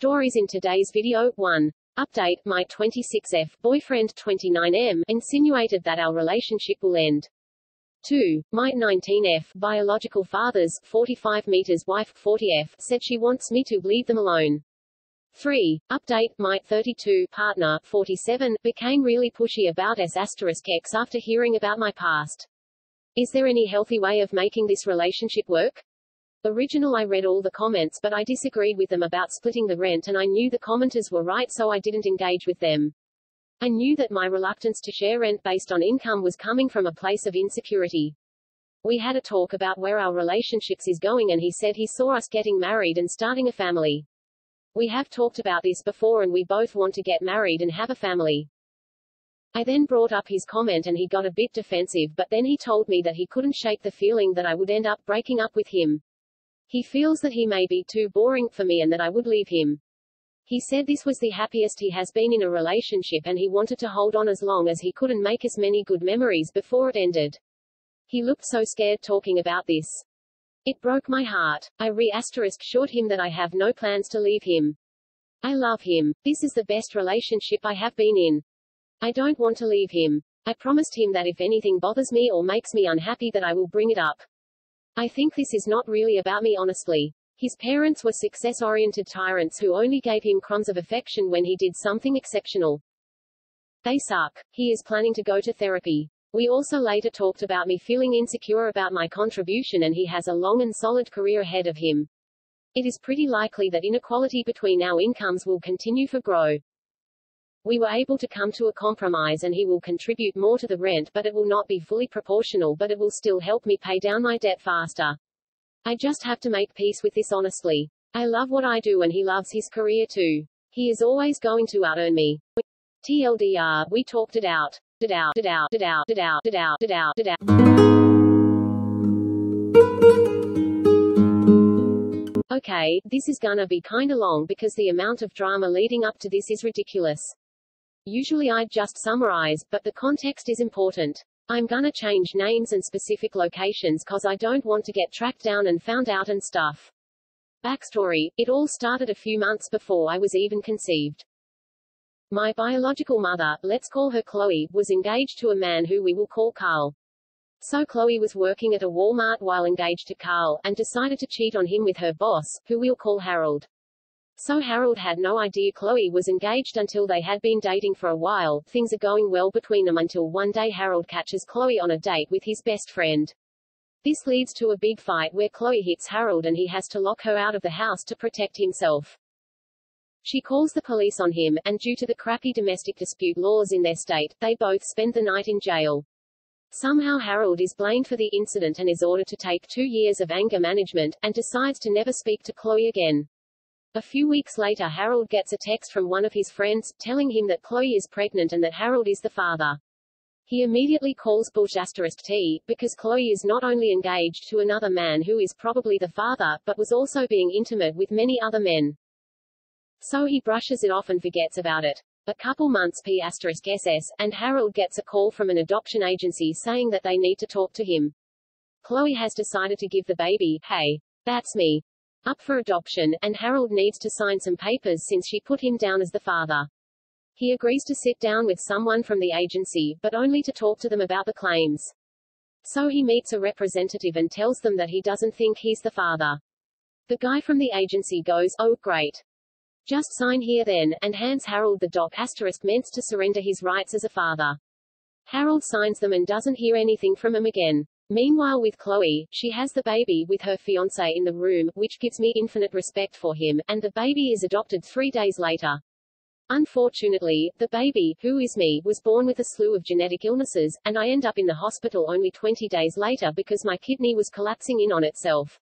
Stories in today's video 1. Update My 26F boyfriend 29M insinuated that our relationship will end. 2. My 19F biological father's 45 meters wife 40F said she wants me to leave them alone. 3. Update My 32 partner 47 became really pushy about S asterisk X after hearing about my past. Is there any healthy way of making this relationship work? Original I read all the comments but I disagreed with them about splitting the rent and I knew the commenters were right so I didn't engage with them. I knew that my reluctance to share rent based on income was coming from a place of insecurity. We had a talk about where our relationships is going and he said he saw us getting married and starting a family. We have talked about this before and we both want to get married and have a family. I then brought up his comment and he got a bit defensive but then he told me that he couldn't shake the feeling that I would end up breaking up with him. He feels that he may be too boring for me and that I would leave him. He said this was the happiest he has been in a relationship and he wanted to hold on as long as he could and make as many good memories before it ended. He looked so scared talking about this. It broke my heart. I re-asterisk assured him that I have no plans to leave him. I love him. This is the best relationship I have been in. I don't want to leave him. I promised him that if anything bothers me or makes me unhappy that I will bring it up. I think this is not really about me honestly. His parents were success-oriented tyrants who only gave him crumbs of affection when he did something exceptional. They suck. He is planning to go to therapy. We also later talked about me feeling insecure about my contribution and he has a long and solid career ahead of him. It is pretty likely that inequality between our incomes will continue for grow. We were able to come to a compromise and he will contribute more to the rent but it will not be fully proportional but it will still help me pay down my debt faster. I just have to make peace with this honestly. I love what I do and he loves his career too. He is always going to out-earn me. TLDR, we talked it out. Out, out, out, out, out, out, out. Okay, this is gonna be kinda long because the amount of drama leading up to this is ridiculous. Usually I'd just summarize, but the context is important. I'm gonna change names and specific locations cause I don't want to get tracked down and found out and stuff. Backstory, it all started a few months before I was even conceived. My biological mother, let's call her Chloe, was engaged to a man who we will call Carl. So Chloe was working at a Walmart while engaged to Carl, and decided to cheat on him with her boss, who we'll call Harold. So Harold had no idea Chloe was engaged until they had been dating for a while. Things are going well between them until one day Harold catches Chloe on a date with his best friend. This leads to a big fight where Chloe hits Harold and he has to lock her out of the house to protect himself. She calls the police on him, and due to the crappy domestic dispute laws in their state, they both spend the night in jail. Somehow Harold is blamed for the incident and is ordered to take two years of anger management, and decides to never speak to Chloe again. A few weeks later Harold gets a text from one of his friends, telling him that Chloe is pregnant and that Harold is the father. He immediately calls Bush asterisk T, because Chloe is not only engaged to another man who is probably the father, but was also being intimate with many other men. So he brushes it off and forgets about it. A couple months P asterisk SS, and Harold gets a call from an adoption agency saying that they need to talk to him. Chloe has decided to give the baby, hey, that's me, up for adoption, and Harold needs to sign some papers since she put him down as the father. He agrees to sit down with someone from the agency, but only to talk to them about the claims. So he meets a representative and tells them that he doesn't think he's the father. The guy from the agency goes, oh, great. Just sign here then, and hands Harold the doc asterisk meant to surrender his rights as a father. Harold signs them and doesn't hear anything from him again. Meanwhile with Chloe, she has the baby with her fiancé in the room, which gives me infinite respect for him, and the baby is adopted three days later. Unfortunately, the baby, who is me, was born with a slew of genetic illnesses, and I end up in the hospital only 20 days later because my kidney was collapsing in on itself.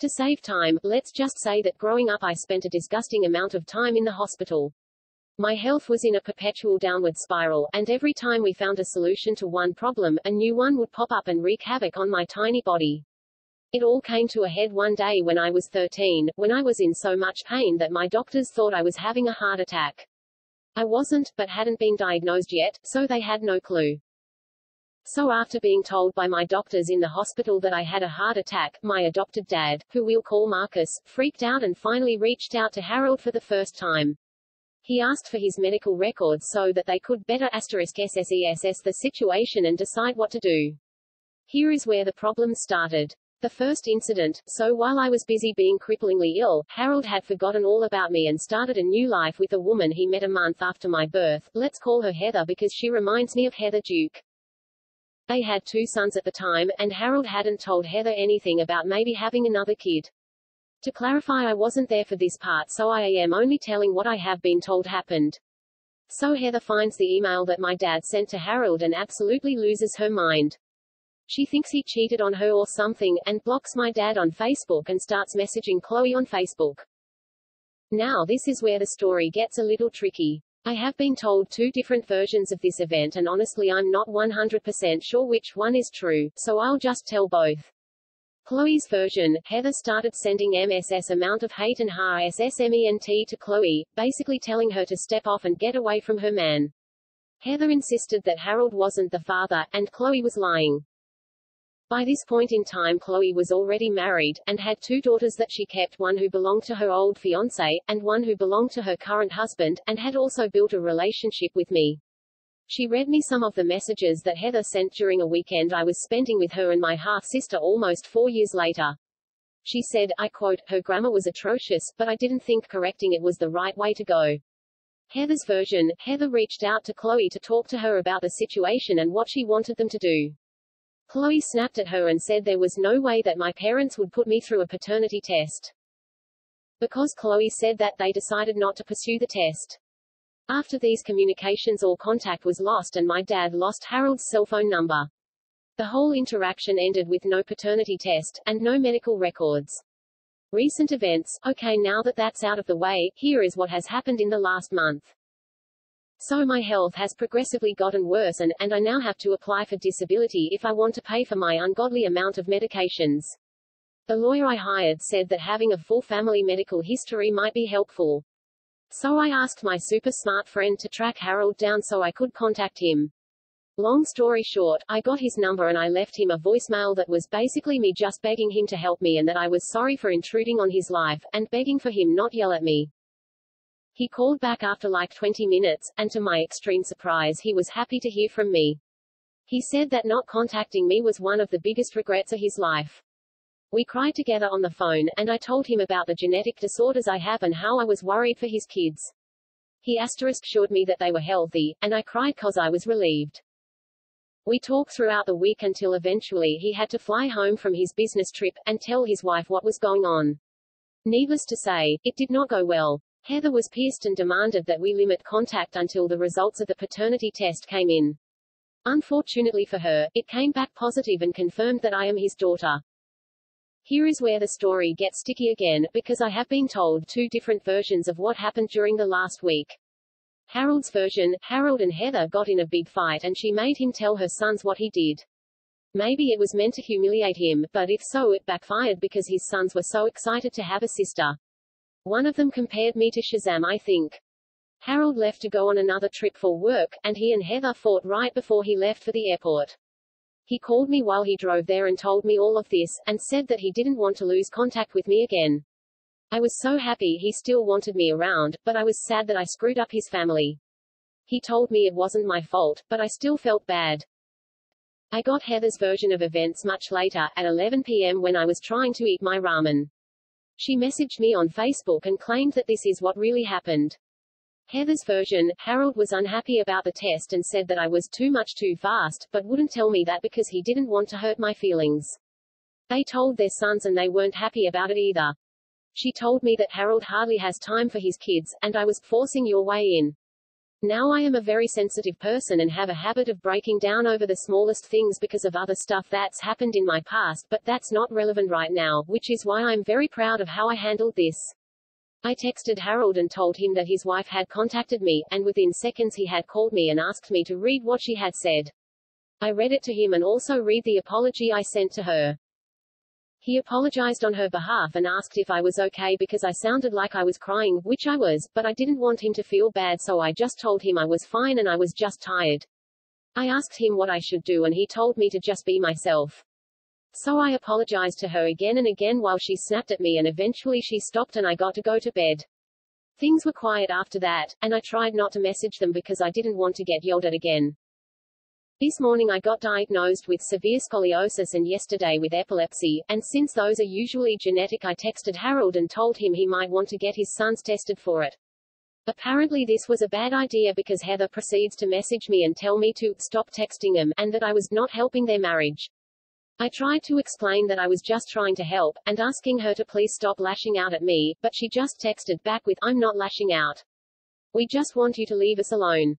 To save time, let's just say that growing up I spent a disgusting amount of time in the hospital. My health was in a perpetual downward spiral, and every time we found a solution to one problem, a new one would pop up and wreak havoc on my tiny body. It all came to a head one day when I was 13, when I was in so much pain that my doctors thought I was having a heart attack. I wasn't, but hadn't been diagnosed yet, so they had no clue. So after being told by my doctors in the hospital that I had a heart attack, my adopted dad, who we'll call Marcus, freaked out and finally reached out to Harold for the first time. He asked for his medical records so that they could better asterisk SSESS the situation and decide what to do. Here is where the problems started. The first incident, so while I was busy being cripplingly ill, Harold had forgotten all about me and started a new life with a woman he met a month after my birth. Let's call her Heather because she reminds me of Heather Duke. They had two sons at the time, and Harold hadn't told Heather anything about maybe having another kid. To clarify I wasn't there for this part so I am only telling what I have been told happened. So Heather finds the email that my dad sent to Harold and absolutely loses her mind. She thinks he cheated on her or something, and blocks my dad on Facebook and starts messaging Chloe on Facebook. Now this is where the story gets a little tricky. I have been told two different versions of this event and honestly I'm not 100% sure which one is true, so I'll just tell both. Chloe's version, Heather started sending MSS amount of hate and HSSMENT to Chloe, basically telling her to step off and get away from her man. Heather insisted that Harold wasn't the father, and Chloe was lying. By this point in time Chloe was already married, and had two daughters that she kept one who belonged to her old fiancé, and one who belonged to her current husband, and had also built a relationship with me. She read me some of the messages that Heather sent during a weekend I was spending with her and my half-sister almost four years later. She said, I quote, her grammar was atrocious, but I didn't think correcting it was the right way to go. Heather's version, Heather reached out to Chloe to talk to her about the situation and what she wanted them to do. Chloe snapped at her and said there was no way that my parents would put me through a paternity test. Because Chloe said that, they decided not to pursue the test. After these communications all contact was lost and my dad lost Harold's cell phone number. The whole interaction ended with no paternity test, and no medical records. Recent events, okay now that that's out of the way, here is what has happened in the last month. So my health has progressively gotten worse and, and I now have to apply for disability if I want to pay for my ungodly amount of medications. The lawyer I hired said that having a full family medical history might be helpful. So I asked my super smart friend to track Harold down so I could contact him. Long story short, I got his number and I left him a voicemail that was basically me just begging him to help me and that I was sorry for intruding on his life, and begging for him not yell at me. He called back after like 20 minutes, and to my extreme surprise he was happy to hear from me. He said that not contacting me was one of the biggest regrets of his life. We cried together on the phone, and I told him about the genetic disorders I have and how I was worried for his kids. He asterisk assured me that they were healthy, and I cried cause I was relieved. We talked throughout the week until eventually he had to fly home from his business trip, and tell his wife what was going on. Needless to say, it did not go well. Heather was pissed and demanded that we limit contact until the results of the paternity test came in. Unfortunately for her, it came back positive and confirmed that I am his daughter. Here is where the story gets sticky again, because I have been told two different versions of what happened during the last week. Harold's version, Harold and Heather got in a big fight and she made him tell her sons what he did. Maybe it was meant to humiliate him, but if so it backfired because his sons were so excited to have a sister. One of them compared me to Shazam I think. Harold left to go on another trip for work, and he and Heather fought right before he left for the airport. He called me while he drove there and told me all of this, and said that he didn't want to lose contact with me again. I was so happy he still wanted me around, but I was sad that I screwed up his family. He told me it wasn't my fault, but I still felt bad. I got Heather's version of events much later, at 11 p.m. when I was trying to eat my ramen. She messaged me on Facebook and claimed that this is what really happened. Heather's version, Harold was unhappy about the test and said that I was too much too fast, but wouldn't tell me that because he didn't want to hurt my feelings. They told their sons and they weren't happy about it either. She told me that Harold hardly has time for his kids, and I was forcing your way in. Now I am a very sensitive person and have a habit of breaking down over the smallest things because of other stuff that's happened in my past, but that's not relevant right now, which is why I'm very proud of how I handled this. I texted Harold and told him that his wife had contacted me, and within seconds he had called me and asked me to read what she had said. I read it to him and also read the apology I sent to her. He apologized on her behalf and asked if I was okay because I sounded like I was crying, which I was, but I didn't want him to feel bad so I just told him I was fine and I was just tired. I asked him what I should do and he told me to just be myself. So I apologized to her again and again while she snapped at me and eventually she stopped and I got to go to bed. Things were quiet after that, and I tried not to message them because I didn't want to get yelled at again. This morning I got diagnosed with severe scoliosis and yesterday with epilepsy, and since those are usually genetic I texted Harold and told him he might want to get his sons tested for it. Apparently this was a bad idea because Heather proceeds to message me and tell me to stop texting them, and that I was not helping their marriage. I tried to explain that I was just trying to help, and asking her to please stop lashing out at me, but she just texted back with, I'm not lashing out. We just want you to leave us alone.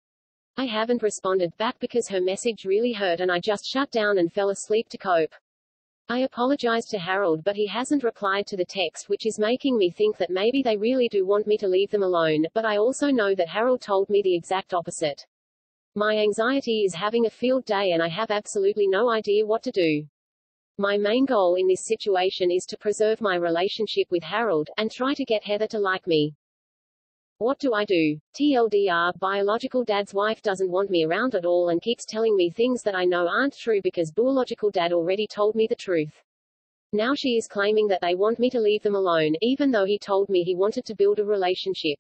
I haven't responded back because her message really hurt and I just shut down and fell asleep to cope. I apologized to Harold but he hasn't replied to the text which is making me think that maybe they really do want me to leave them alone, but I also know that Harold told me the exact opposite. My anxiety is having a field day and I have absolutely no idea what to do. My main goal in this situation is to preserve my relationship with Harold, and try to get Heather to like me. What do I do? TLDR, biological dad's wife doesn't want me around at all and keeps telling me things that I know aren't true because biological dad already told me the truth. Now she is claiming that they want me to leave them alone, even though he told me he wanted to build a relationship.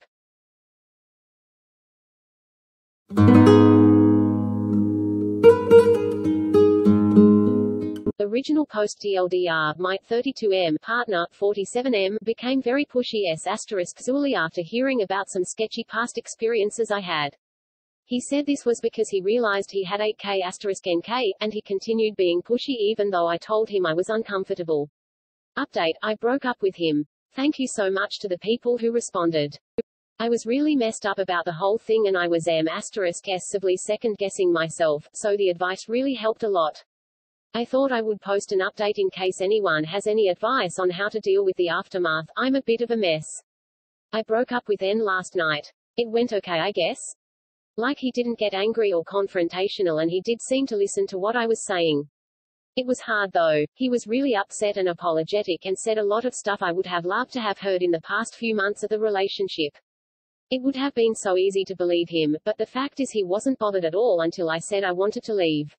Original post TLDR, my 32M partner, 47M, became very pushy S asterisk Zuli after hearing about some sketchy past experiences I had. He said this was because he realized he had 8K asterisk NK, and he continued being pushy even though I told him I was uncomfortable. Update, I broke up with him. Thank you so much to the people who responded. I was really messed up about the whole thing and I was M asterisk S second guessing myself, so the advice really helped a lot. I thought I would post an update in case anyone has any advice on how to deal with the aftermath. I'm a bit of a mess. I broke up with N last night. It went okay, I guess. Like he didn't get angry or confrontational and he did seem to listen to what I was saying. It was hard though. He was really upset and apologetic and said a lot of stuff I would have loved to have heard in the past few months of the relationship. It would have been so easy to believe him, but the fact is he wasn't bothered at all until I said I wanted to leave.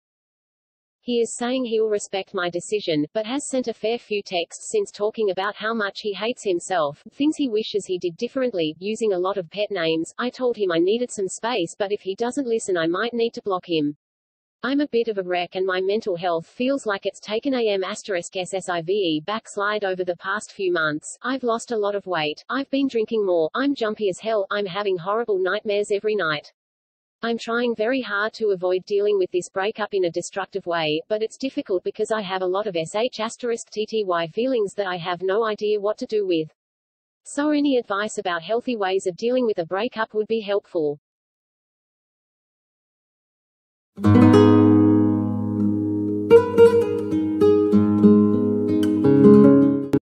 He is saying he'll respect my decision, but has sent a fair few texts since talking about how much he hates himself, things he wishes he did differently, using a lot of pet names. I told him I needed some space but if he doesn't listen I might need to block him. I'm a bit of a wreck and my mental health feels like it's taken am asterisk SSIVE backslide over the past few months. I've lost a lot of weight. I've been drinking more. I'm jumpy as hell. I'm having horrible nightmares every night. I'm trying very hard to avoid dealing with this breakup in a destructive way, but it's difficult because I have a lot of SH asterisk TTY feelings that I have no idea what to do with. So any advice about healthy ways of dealing with a breakup would be helpful.